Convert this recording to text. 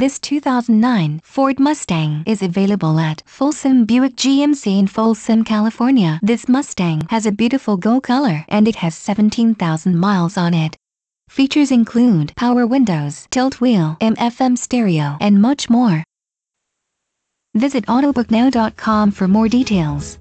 This 2009 Ford Mustang is available at Folsom Buick GMC in Folsom, California. This Mustang has a beautiful gold color and it has 17,000 miles on it. Features include power windows, tilt wheel, AM/FM stereo, and much more. Visit autobooknow.com for more details.